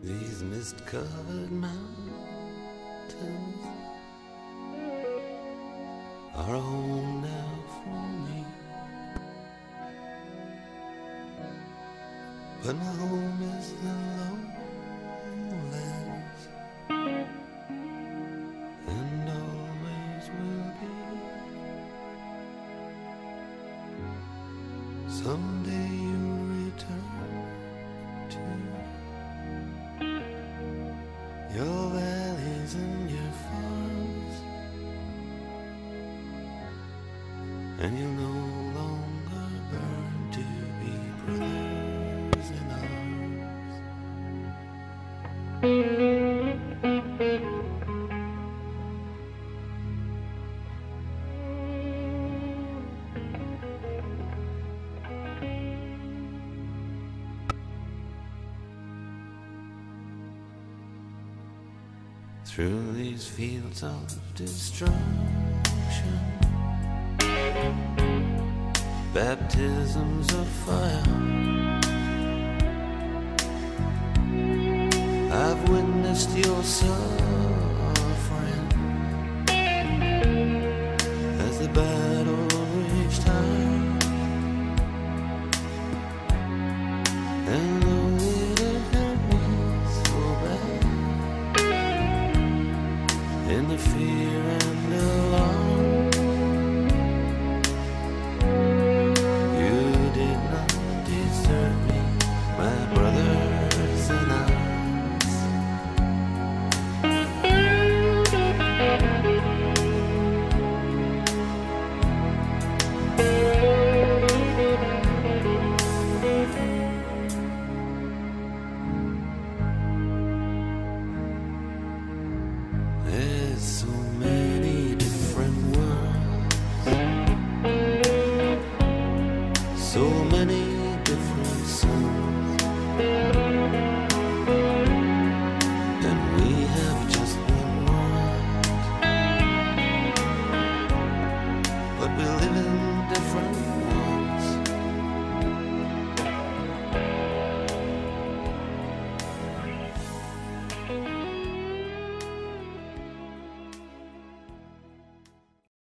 These mist covered mountains are home now for me. But my home is the lowlands and always will be. Someday and you'll no longer burn to be brothers in arms. Through these fields of destruction, baptisms of fire. I've witnessed your suffering as the battle reached high. And though it hurt me so bad in the fear. so many different songs.